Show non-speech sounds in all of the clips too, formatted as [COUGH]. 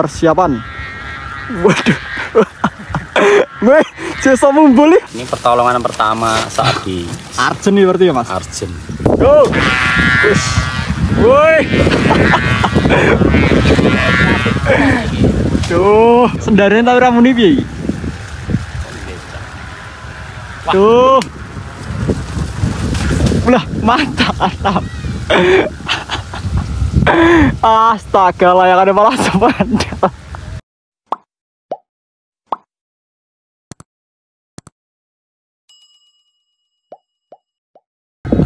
persiapan. Waduh. [LAUGHS] Weh, jasa mumbul nih. Ini pertolongan pertama saat di Arjen nih berarti ya mas. Arjen. Go. Wis. Woi. [LAUGHS] Tuh, sendirian tapi ramu nih? Tuh. Ulah, mantap, Astaga, layangannya malah sepeda.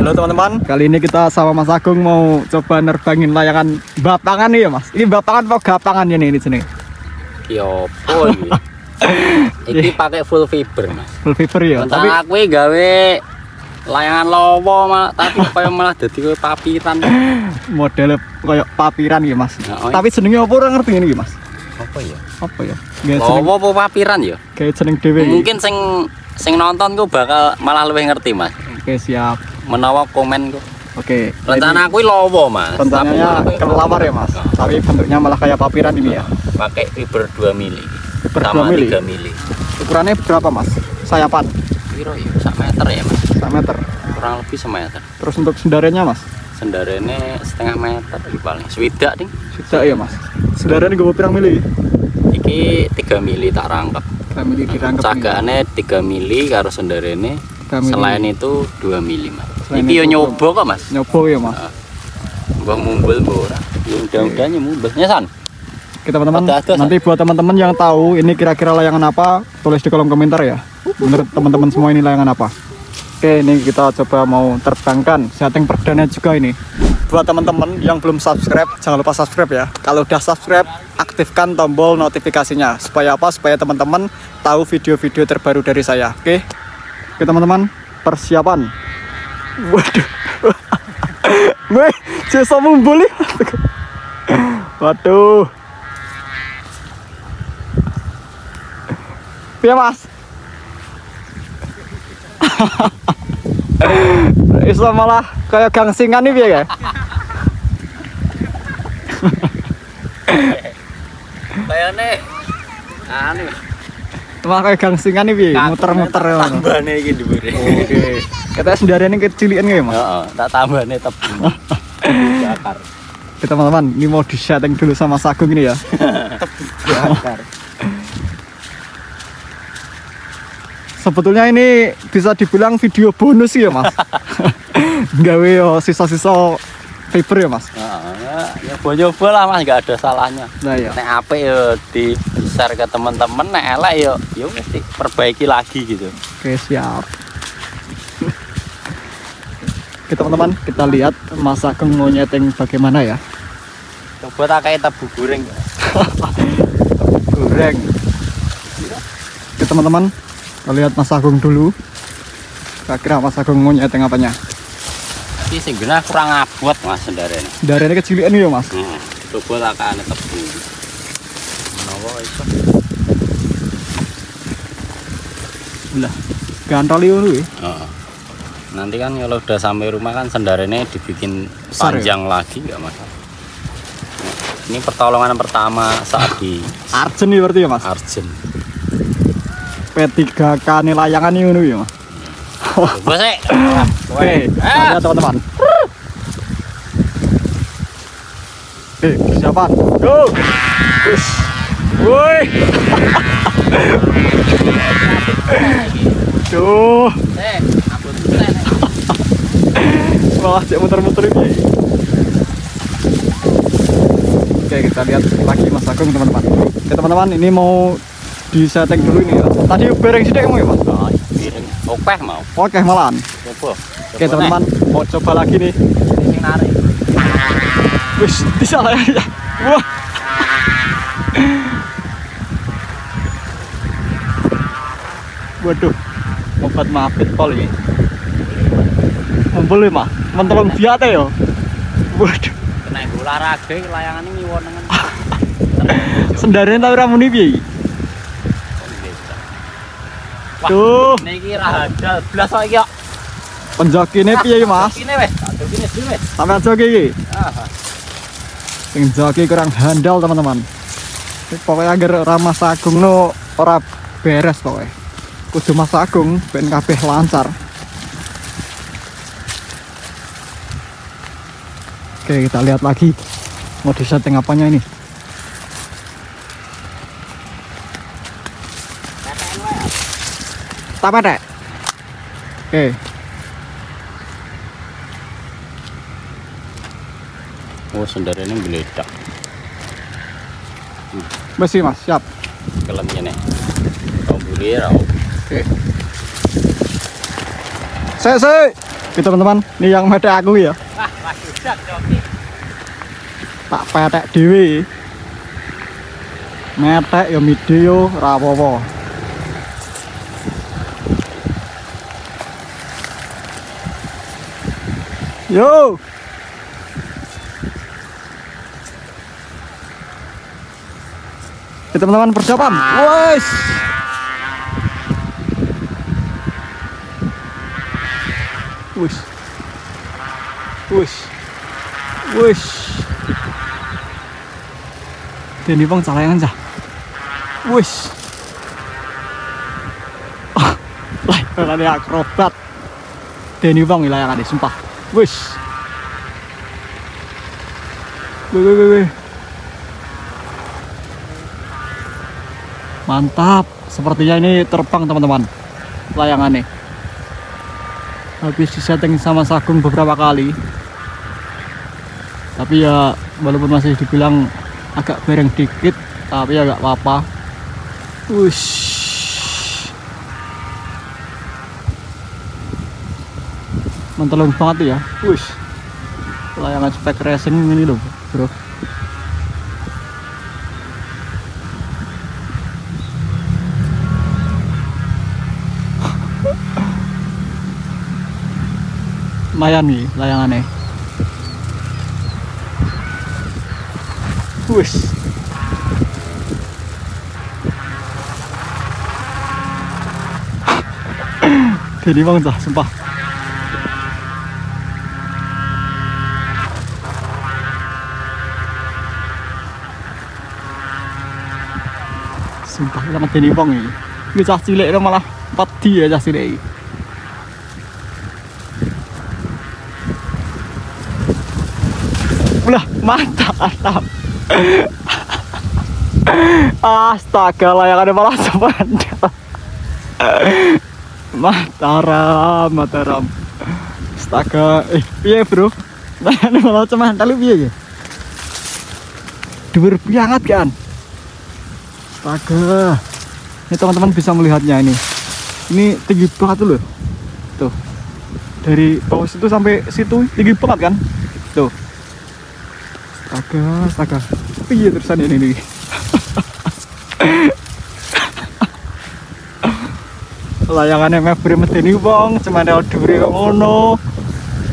Halo teman-teman, kali ini kita sama Mas Agung mau coba nerbangin layangan bapangan nih ya Mas. Ini bapangan apa gapangan ya nih ini sini? Yo, po iki. Iki pakai full fiber, Mas. Full fiber ya. Tapi aku gawe layangan lowo malah tapi kaya malah dadi koyo papiran. [LAUGHS] modelnya kayak papiran ya Mas. Oh. Tapi jenenge apa ora ngerti ini Mas? Apa ya? Apa ya? Jeneng Lowo apa papiran ya? kayak jeneng dhewe. Mungkin sing sing nonton ku bakal malah lebih ngerti, Mas. Oke, siap. Menawa komen ku. Oke. Rencana aku lowo, Mas. Tapi rencananya malah kayak kelelawar ya Mas. Tapi bentuknya malah kayak papiran ini ya. pakai fiber 2 mili. Fiber sama 2 mili? 3 mili. Ukurannya berapa Mas? Sayapan Piro ya? Sak meter ya, Mas. 1 meter. Kurang lebih semeter. Terus untuk sendaranya Mas? Sendarane setengah meter paling. Swidak ding. Sudah ya Mas. Sendaranya gue pirang mili? Iki 3 mili tak rangkap. 3 mili dirangkep. ini. Cagakane 3 mili karo sendarene. 3 mili. Selain itu 2 mili, Mas. Selain Iki yo nyoba kok, Mas. Nyoba ya Mas. Mbah mumbul mbah ora. Ya mudah-mudahan ya mumbul. Ya, San. Oke teman-teman, nanti buat teman-teman yang tahu ini kira-kira layangan apa, tulis di kolom komentar ya. Menurut teman-teman semua ini layangan apa? Oke, ini kita coba mau terbangkan setting perdana juga ini. Buat teman-teman yang belum subscribe, jangan lupa subscribe ya. Kalau udah subscribe, aktifkan tombol notifikasinya. Supaya apa? Supaya teman-teman tahu video-video terbaru dari saya. Oke? Oke teman-teman, persiapan. Waduh. [LAUGHS] Weh, jasa mumbul nih. [LAUGHS] Waduh. Piye Mas? [LAUGHS] Iso malah kayak gangsingan nih ya? Kayane anu Malah kayak gangsingan nih? Muter-muter ya. Mas. Tambane iki dhuwure. Oke. Katanya sendirian ini kecilian ya Mas? Heeh, tak tambane tebing. [LAUGHS] Bakar. Oke teman-teman, ini mau di dulu sama Sagung ini ya. [LAUGHS] Bakar. Sebetulnya ini bisa dibilang video bonus ya Mas. [LAUGHS] Gawe yo sisa-sisa fiber ya Mas. Heeh, ya coba lah Mas, enggak ada salahnya. Nah ya. Nek apik yo di share ke teman-teman, nek elek yo yo mesti perbaiki lagi gitu. Oke siap. Oke teman-teman, kita lihat Mas Agung mau nyeting bagaimana ya. Coba tak kayak tabu goreng. [LAUGHS] Goreng. Oke teman-teman, kita lihat Mas Agung dulu. Kira-kira Mas Agung mau nyeting apanya? Iki sing kurang abot Mas sendarene. Darahnya kecilian ya Mas. Hmm, coba tak kayak tebu. Menawa iso. Lah, gantol itu ya. Heeh. Nanti kan kalau udah sampai rumah kan sendarene dibikin Besar ya? panjang lagi nggak masalah. Ini pertolongan pertama saat di Arjen nih berarti ya Mas. Arjen. P3K nih layangan ini ya. Coba sih. Oke, lihat teman-teman. Oke, persiapan. Go. Wis. Woi. [LAUGHS] Duh, Eh, malah cek muter-muter ini. Oke, kita lihat lagi Mas Agung teman-teman. Oke teman-teman, ini mau di setting dulu ini ya. Tadi bereng sidik kamu ya Mas? piring. Oke mau. Oke. Coba. Oke teman-teman, mau coba lagi nih. Ini narik. Wis, bisa lah ya. Wah. Waduh, obat mapit pol ini. Boleh mah, mentolong biate yo. Waduh, Kena olahraga iki layangan ini wonengan. [LAUGHS] sendirian tau ramu nih piye? Wah, Tuh, Niki ra hadal blas kok iki kok. penjokine piye iki, Mas? Wes, aduh ini dulu wes. Sampai joki iki. Sing joki kurang handal, teman-teman. Pokoknya agar ora Mas Agung no ora beres pokoknya kudu Mas Agung ben kabeh lancar oke kita lihat lagi mau disetting apanya ini Tapa dek oke oh sendiri ini geledak besi mas siap kelemnya nih kau boleh rau Oke. Saya saya. Oke teman-teman, ini yang mete aku ya. wah Tak petek dewi. Metek ya video rapopo. Yo. Oke teman-teman persiapan. Wes. Wis. Wis. Dan di bang calayangan cah. Wis. Ah, lah, ada akrobat. Dan di bang wilayah sumpah. Wis. Wih. Mantap. Sepertinya ini terbang teman-teman. Layangannya habis disetting sama Sagung beberapa kali tapi ya walaupun masih dibilang agak bereng dikit tapi ya gak apa-apa Wush. Mentelung banget ya Wush. layangan spek racing ini loh bro [LAUGHS] lumayan nih layangannya Wis. [COUGHS] Jadi bang dah, sumpah. Sumpah sama Denny Bang ini. Ini cah cilik malah pati ya cah cilik. ini. Ulah mantap mantap. [LAUGHS] Astaga layangannya malah sepandal. Mataram, Mataram. Astaga, eh piye bro? Layangannya malah semandal lu piye ya? Dhuwur banget kan? Astaga. Ini teman-teman bisa melihatnya ini. Ini tinggi banget loh. Tuh. Dari bawah situ sampai situ tinggi banget kan? Tuh. Astaga, astaga. Piye terusan ini nih? [LAUGHS] Layangannya mebri mesti nih bang, cuma ada duri ngono.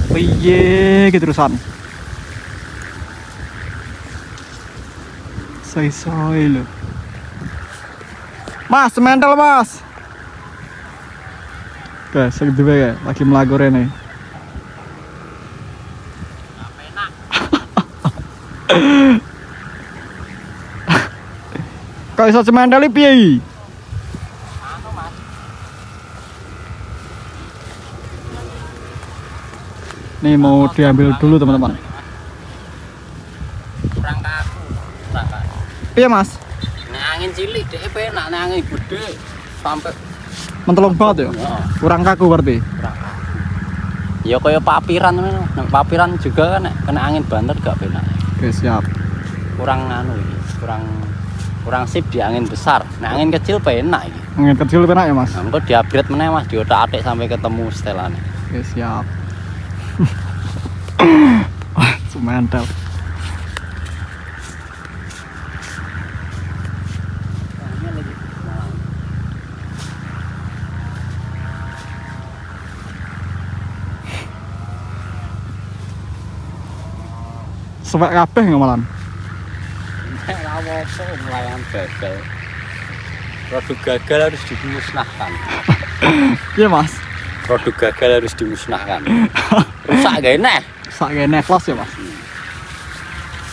Piye gitu terusan? Say-say lo. Mas, mental mas. Oke, segitu ya, lagi melagu nih. [LAUGHS] Kau iso semendali piye? Nih mau diambil dulu teman-teman. kurang kaku kurang kaku Piye Mas? Angin cilik deh penak nek angin gede sampai Mentelung banget ya? ya, Kurang kaku berarti. kurang kaku ya kaya papiran. Nek papiran juga kan kena angin banter gak penak Oke, siap. kurang anu iki kurang kurang sip di angin besar nek angin kecil penak iki Angin kecil penak ya Mas? nah, engko diupgrade meneh Mas diotak-atik sampai ketemu setelane Oke, siap. [LAUGHS] Wah, Mantap. Sampai kabeh ngamalan. Rawopo melayan gagal. Produk gagal harus dimusnahkan. [LAUGHS] Iya Mas. Produk gagal harus dimusnahkan. Rusak gak enak. Sak kene kelas ya Mas.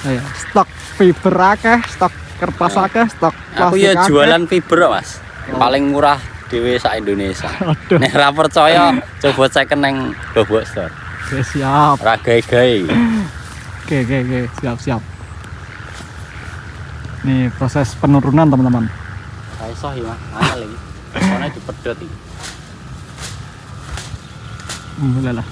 Ayo, stok fiber akeh, stok kertas akeh stok Aku plastik ya akeh. jualan fiber, Mas. Paling murah dhewe sak Indonesia. Aduh. Nek ra percaya, [LAUGHS] coba cek nang Globok Store. Oke, siap Ora gawe-gawe. [LAUGHS] oke oke oke siap siap nih proses penurunan teman-teman Ra iso ya, Mas. Angel iki. Soalnya dipedhot iki. Hmm, lah.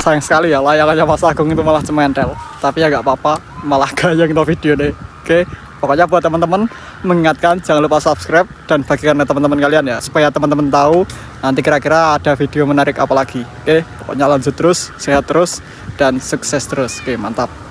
Sayang sekali ya layangannya Mas Agung itu malah cementel. Tapi ya nggak apa-apa, malah gayang itu video deh. Oke, pokoknya buat teman-teman mengingatkan jangan lupa subscribe dan bagikan ke teman-teman kalian ya supaya teman-teman tahu nanti kira-kira ada video menarik apa lagi. Oke, pokoknya lanjut terus, sehat terus dan sukses terus. Oke, mantap.